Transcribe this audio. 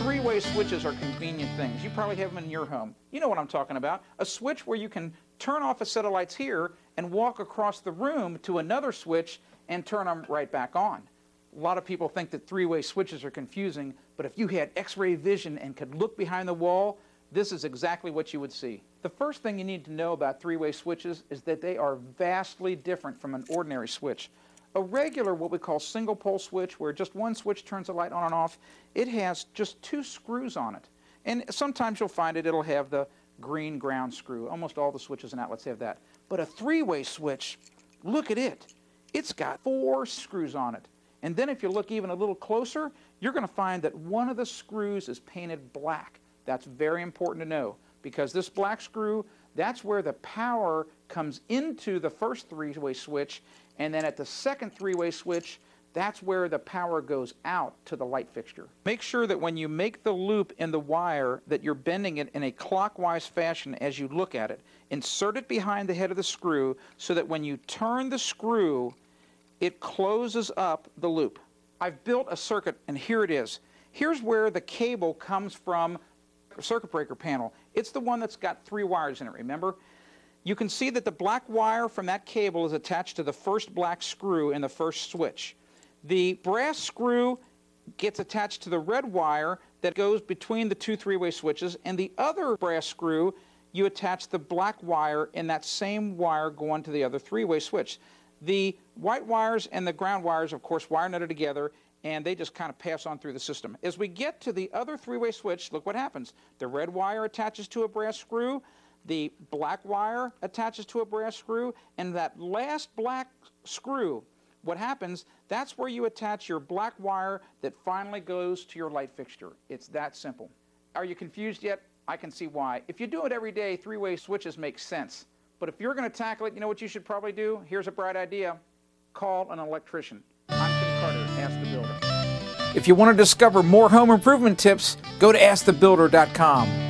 Three-way switches are convenient things. You probably have them in your home. You know what I'm talking about. A switch where you can turn off a set of lights here and walk across the room to another switch and turn them right back on. A lot of people think that three-way switches are confusing, but if you had x-ray vision and could look behind the wall, this is exactly what you would see. The first thing you need to know about three-way switches is that they are vastly different from an ordinary switch. A regular, what we call single pole switch, where just one switch turns the light on and off, it has just two screws on it. And sometimes you'll find it, it'll have the green ground screw. Almost all the switches and outlets have that. But a three-way switch, look at it. It's got four screws on it. And then if you look even a little closer, you're going to find that one of the screws is painted black. That's very important to know because this black screw, that's where the power comes into the first three-way switch and then at the second three-way switch, that's where the power goes out to the light fixture. Make sure that when you make the loop in the wire that you're bending it in a clockwise fashion as you look at it. Insert it behind the head of the screw so that when you turn the screw, it closes up the loop. I've built a circuit and here it is. Here's where the cable comes from circuit breaker panel. It's the one that's got three wires in it, remember? You can see that the black wire from that cable is attached to the first black screw in the first switch. The brass screw gets attached to the red wire that goes between the two three-way switches, and the other brass screw, you attach the black wire in that same wire going to the other three-way switch. The white wires and the ground wires, of course, wire nutted together, and they just kind of pass on through the system. As we get to the other three-way switch, look what happens. The red wire attaches to a brass screw, the black wire attaches to a brass screw, and that last black screw, what happens, that's where you attach your black wire that finally goes to your light fixture. It's that simple. Are you confused yet? I can see why. If you do it every day, three-way switches make sense. But if you're going to tackle it, you know what you should probably do? Here's a bright idea. Call an electrician. Ask the Builder. If you want to discover more home improvement tips, go to AskTheBuilder.com.